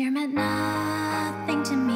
Fear meant nothing to me.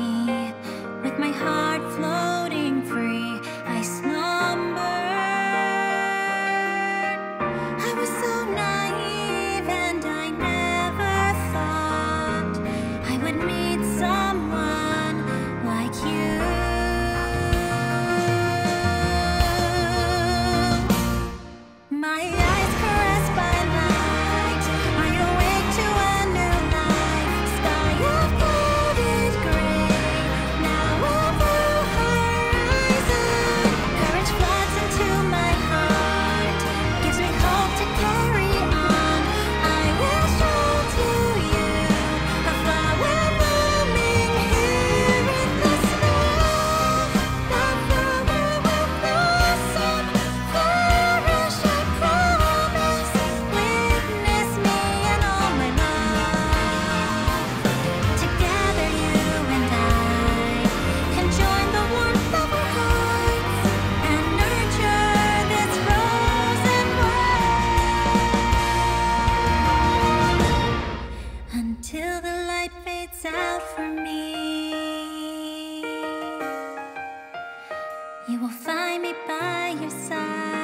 by your side.